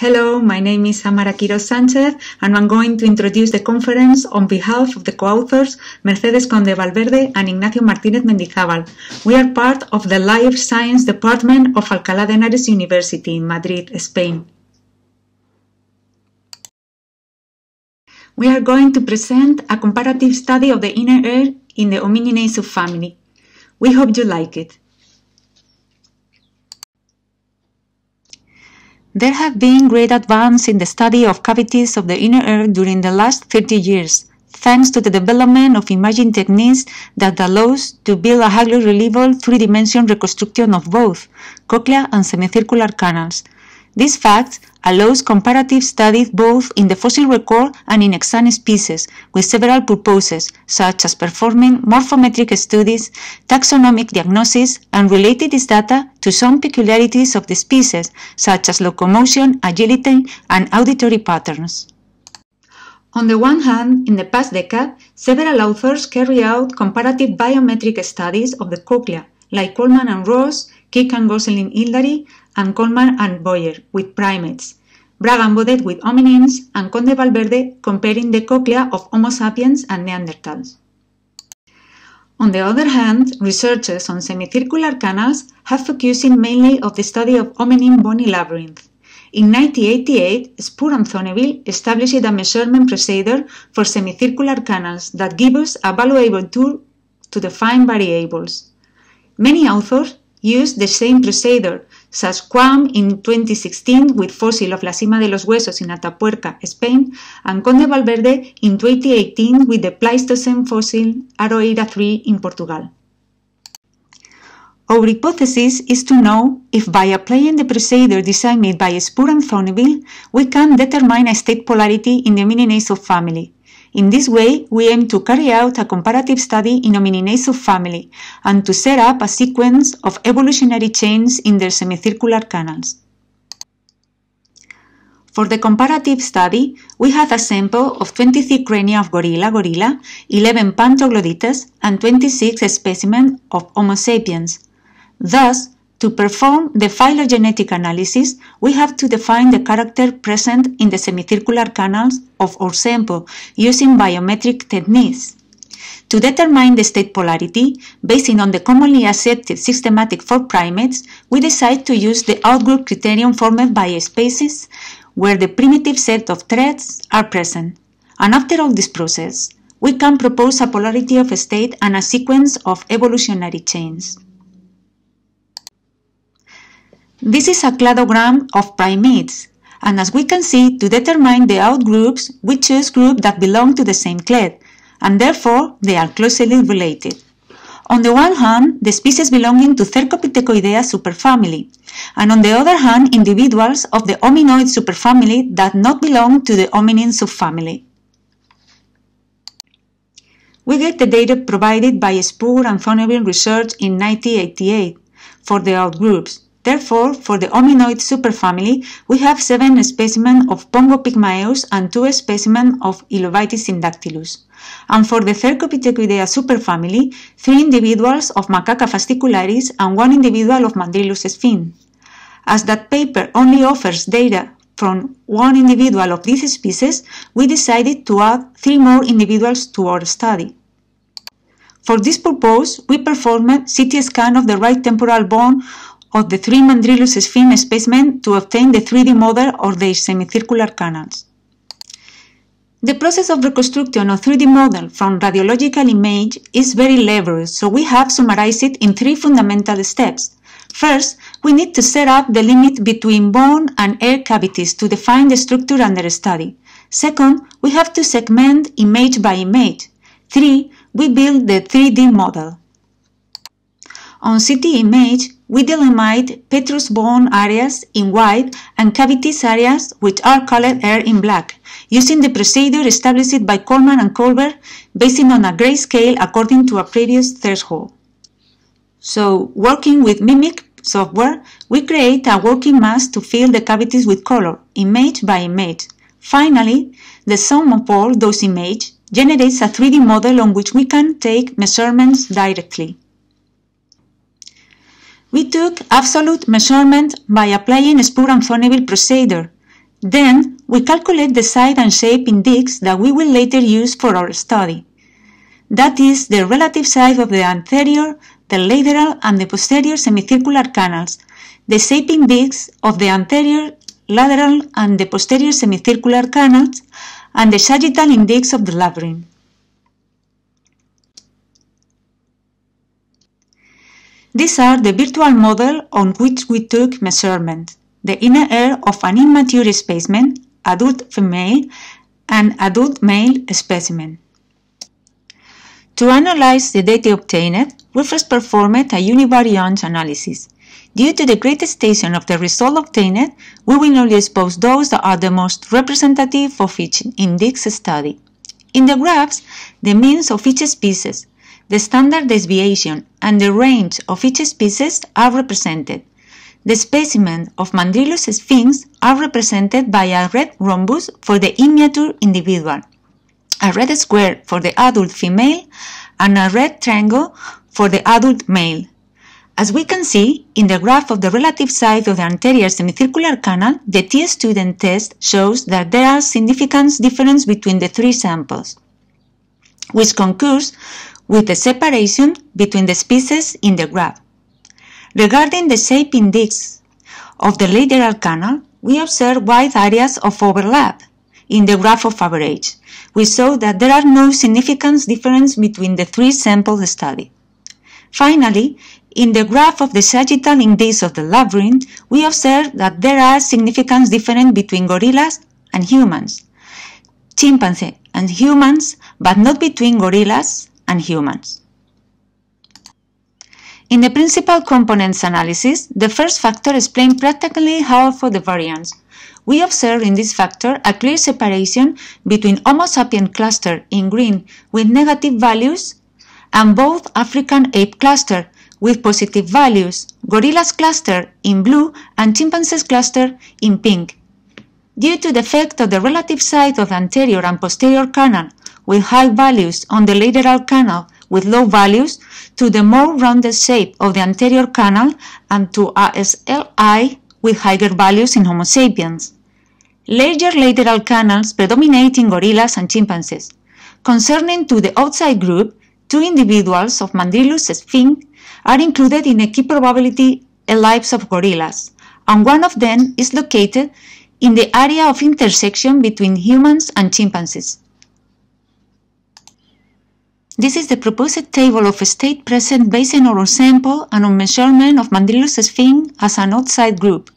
Hello, my name is Amara Quirós Sánchez, and I'm going to introduce the conference on behalf of the co-authors Mercedes Conde Valverde and Ignacio Martinez Mendizábal. We are part of the Life Science Department of Alcalá de Henares University in Madrid, Spain. We are going to present a comparative study of the inner ear in the Homininae subfamily. We hope you like it. There have been great advances in the study of cavities of the inner ear during the last 30 years, thanks to the development of imaging techniques that allows to build a highly reliable three-dimensional reconstruction of both cochlea and semicircular canals. This fact allows comparative studies both in the fossil record and in extant species with several purposes, such as performing morphometric studies, taxonomic diagnosis, and related data to some peculiarities of the species, such as locomotion, agility, and auditory patterns. On the one hand, in the past decade, several authors carry out comparative biometric studies of the cochlea, like Coleman and Ross, Kick and Gosling Hildary, and Coleman and Boyer with primates, Braga and Baudet with hominins, and Conde Valverde comparing the cochlea of Homo sapiens and Neanderthals. On the other hand, researchers on semicircular canals have focusing mainly on the study of hominin bony labyrinth. In 1988, Spoor and Zonneveld established a measurement procedure for semicircular canals that give us a valuable tool to define variables. Many authors use the same procedure, such Quam in 2016 with fossil of La Sima de los Huesos in Atapuerca, Spain, and Conde Valverde in 2018 with the Pleistocene fossil Aroeira 3 in Portugal. Our hypothesis is to know if by applying the procedure designed made by Spoor and Zonneveld, we can determine a state polarity in the Homininae subfamily. In this way, we aim to carry out a comparative study in Homininae subfamily and to set up a sequence of evolutionary chains in their semicircular canals. For the comparative study, we have a sample of 23 crania of gorilla gorilla, 11 Pan troglodytes, and 26 specimens of Homo sapiens. Thus, to perform the phylogenetic analysis, we have to define the character present in the semicircular canals of our sample using biometric techniques. To determine the state polarity, based on the commonly accepted systematic for primates, we decide to use the outgroup criterion formed by species where the primitive set of threads are present. And after all this process, we can propose a polarity of state and a sequence of evolutionary chains. This is a cladogram of primates, and as we can see, to determine the outgroups, we choose groups that belong to the same clade, and therefore they are closely related. On the one hand, the species belonging to Cercopithecoidea superfamily, and on the other hand, individuals of the hominoid superfamily that not belong to the hominin subfamily. We get the data provided by Spoor and Zonneveld research in 1988 for the outgroups, Therefore, for the hominoid superfamily, we have seven specimens of Pongo pygmaeus and two specimens of Hylobates syndactylus. And for the Cercopithecoidea superfamily, three individuals of Macaca fascicularis and one individual of Mandrillus sphinx. As that paper only offers data from one individual of this species, we decided to add three more individuals to our study. For this purpose, we performed CT scan of the right temporal bone of the three Mandrillus sphinx specimens to obtain the 3D model of their semicircular canals. The process of reconstruction of 3D model from radiological image is very laborious, so we have summarized it in three fundamental steps. First, we need to set up the limit between bone and air cavities to define the structure under study. Second, we have to segment image by image. Three, we build the 3D model. On CT image, we delimit petrous bone areas in white and cavities areas which are colored air in black, using the procedure established by Coleman and Colbert based on a grayscale according to a previous threshold. So, working with Mimic software, we create a working mask to fill the cavities with color, image by image. Finally, the sum of all those images generates a 3D model on which we can take measurements directly. We took absolute measurement by applying Spoor and Zonneveld procedure. Then, we calculate the size and shape index that we will later use for our study. That is the relative size of the anterior, the lateral, and the posterior semicircular canals, the shape index of the anterior, lateral, and the posterior semicircular canals, and the sagittal index of the labyrinth. These are the virtual model on which we took measurement, the inner ear of an immature specimen, adult female, and adult male specimen. To analyze the data obtained, we first performed a univariate analysis. Due to the great extension of the result obtained, we will only expose those that are the most representative of each index study. In the graphs, the means of each species, the standard deviation, and the range of each species are represented. The specimen of Mandrillus sphinx are represented by a red rhombus for the immature individual, a red square for the adult female, and a red triangle for the adult male. As we can see, in the graph of the relative size of the anterior semicircular canal, the T-student test shows that there are significant differences between the three samples, which concurs with the separation between the species in the graph. Regarding the shape index of the lateral canal, we observe wide areas of overlap in the graph of average. We saw that there are no significant difference between the three samples studied. Finally, in the graph of the sagittal index of the labyrinth, we observe that there are significant differences between gorillas and humans, chimpanzee and humans, but not between gorillas and humans. In the principal components analysis, the first factor explains practically half of the variance, we observe in this factor a clear separation between Homo sapien cluster in green with negative values and both African ape cluster with positive values, gorillas cluster in blue and chimpanzees cluster in pink. Due to the effect of the relative size of the anterior and posterior canal with high values on the lateral canal with low values to the more rounded shape of the anterior canal and to ASLI with higher values in Homo sapiens. Larger lateral canals predominate in gorillas and chimpanzees. Concerning to the outside group, two individuals of Mandrillus sphinx are included in a key probability ellipse of gorillas, and one of them is located in the area of intersection between humans and chimpanzees. This is the proposed table of state present based on our sample and on measurement of Mandrillus sphinx as an outside group.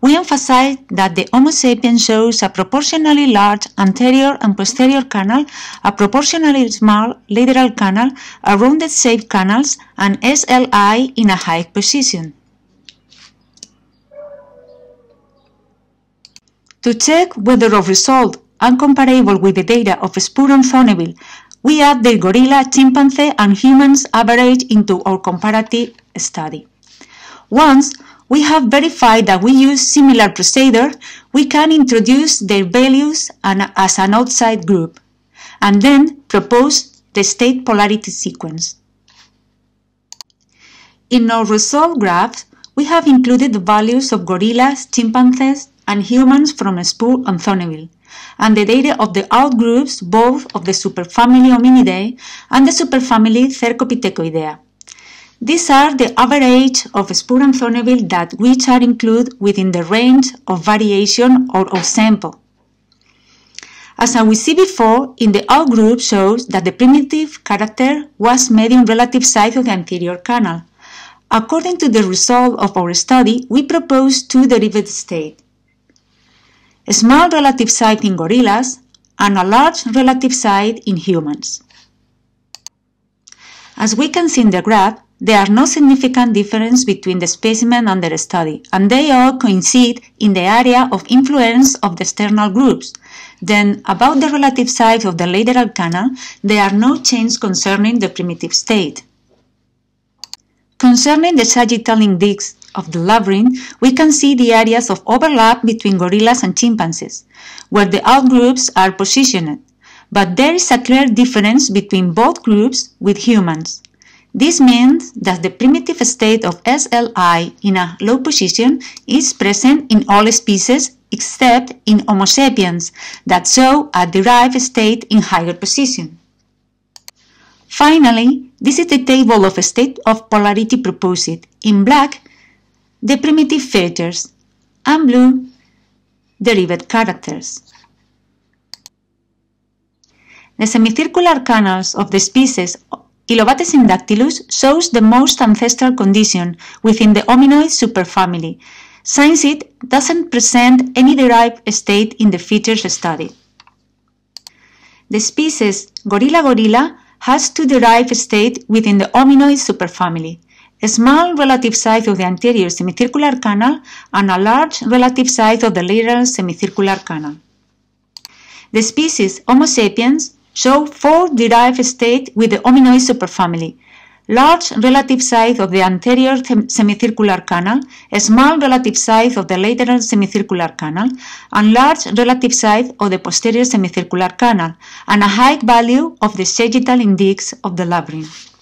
We emphasize that the Homo sapiens shows a proportionally large anterior and posterior canal, a proportionally small lateral canal, a rounded shaped canals, and SLI in a high position. To check whether our result are comparable with the data of Spoor and Zonneveld we add the gorilla, chimpanzee, and humans average into our comparative study. Once we have verified that we use similar procedure, we can introduce their values as an outside group, and then propose the state polarity sequence. In our result graph, we have included the values of gorillas, chimpanzees, and humans from Spoor and Zonneveld and the data of the outgroups both of the superfamily Hominidae and the superfamily Cercopithecus. These are the average of Spoor and that which are included within the range of variation or of sample. As we see before, in the outgroup shows that the primitive character was medium relative size of the anterior canal. According to the result of our study, we propose two derived states a small relative size in gorillas, and a large relative size in humans. As we can see in the graph, there are no significant difference between the specimen under study, and they all coincide in the area of influence of the external groups. Then, about the relative size of the lateral canal, there are no changes concerning the primitive state. Concerning the sagittal index of the labyrinth, we can see the areas of overlap between gorillas and chimpanzees, where the outgroups are positioned, but there is a clear difference between both groups with humans. This means that the primitive state of SLI in a low position is present in all species except in Homo sapiens that show a derived state in higher position. Finally, this is the table of state of polarity proposed. In black, the primitive features, and blue, derived characters. The semicircular canals of the species Hylobates syndactylus shows the most ancestral condition within the hominoid superfamily, since it doesn't present any derived state in the features studied. The species Gorilla gorilla has two derived states within the hominoid superfamily, a small relative size of the anterior semicircular canal and a large relative size of the lateral semicircular canal. The species Homo sapiens show four derived states with the hominoid superfamily. Large relative size of the anterior semicircular canal, a small relative size of the lateral semicircular canal, and large relative size of the posterior semicircular canal, and a high value of the sagittal index of the labyrinth.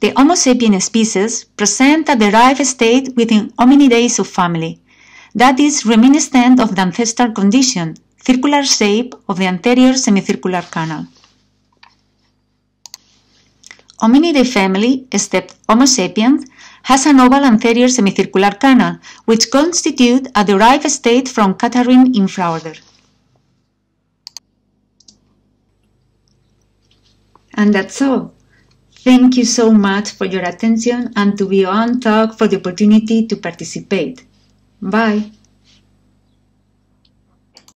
The Homo sapien species present a derived state within Hominidae subfamily that is reminiscent of the ancestral condition circular shape of the anterior semicircular canal. Hominidae family, except Homo sapiens, has an oval anterior semicircular canal, which constitute a derived state from Catarrhine infraorder. And that's all. Thank you so much for your attention and to Bioant Talk for the opportunity to participate. Bye.